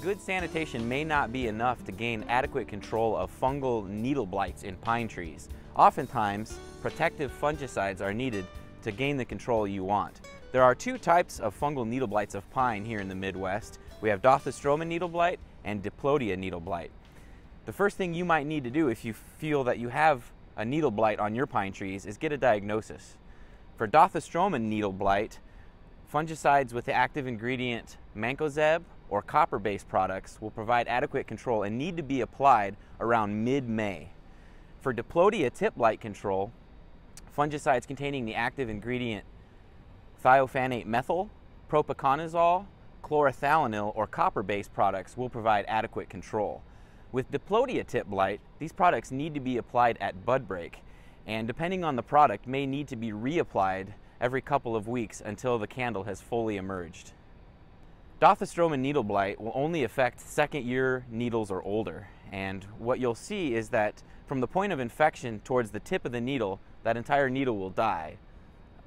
Good sanitation may not be enough to gain adequate control of fungal needle blights in pine trees. Oftentimes, protective fungicides are needed to gain the control you want. There are two types of fungal needle blights of pine here in the Midwest. We have Dothistroma needle blight and Diplodia needle blight. The first thing you might need to do if you feel that you have a needle blight on your pine trees is get a diagnosis. For Dothistroma needle blight, fungicides with the active ingredient mancozeb or copper-based products will provide adequate control and need to be applied around mid-May. For Diplodia tip blight control, fungicides containing the active ingredient thiophanate methyl, propiconazole, chlorothalonil, or copper-based products will provide adequate control. With Diplodia tip blight, these products need to be applied at bud break, and depending on the product, may need to be reapplied every couple of weeks until the candle has fully emerged. Dothistroma needle blight will only affect second year needles or older, and what you'll see is that from the point of infection towards the tip of the needle, that entire needle will die.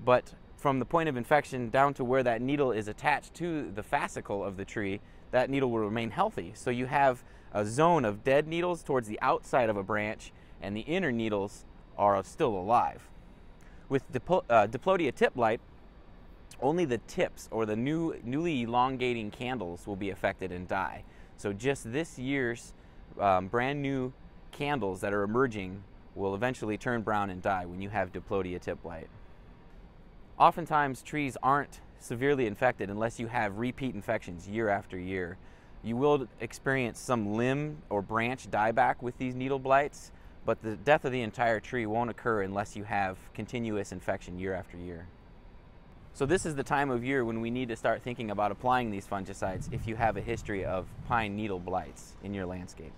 But from the point of infection down to where that needle is attached to the fascicle of the tree, that needle will remain healthy. So you have a zone of dead needles towards the outside of a branch and the inner needles are still alive. With Diplo uh, Diplodia tip blight, only the tips or the new, newly elongating candles will be affected and die. So just this year's um, brand new candles that are emerging will eventually turn brown and die when you have Diplodia tip blight. Oftentimes trees aren't severely infected unless you have repeat infections year after year. You will experience some limb or branch dieback with these needle blights, but the death of the entire tree won't occur unless you have continuous infection year after year. So this is the time of year when we need to start thinking about applying these fungicides if you have a history of pine needle blights in your landscape.